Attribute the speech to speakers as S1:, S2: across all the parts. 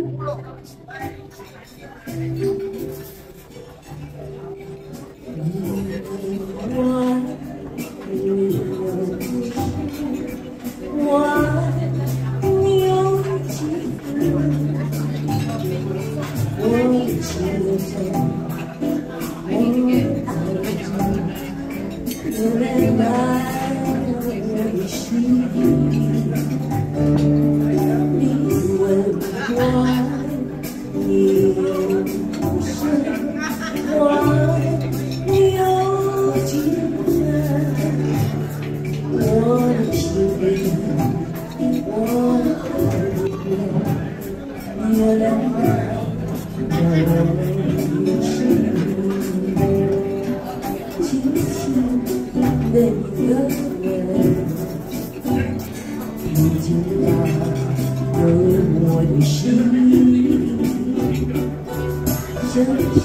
S1: うん。我的轻轻的一个吻，已经我的心，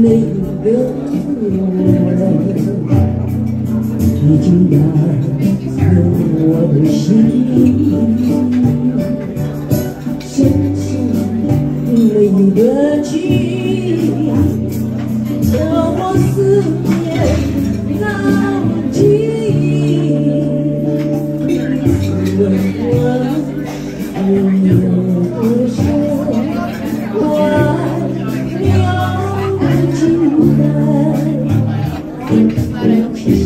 S1: 每一个我，已经打入我的心，相信每一个情。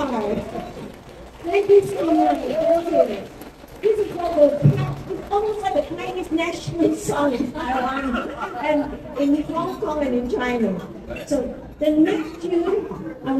S1: Thank you so much. This is like a, it's almost like a Chinese national song in Taiwan and in Hong Kong and in China. So the next tune.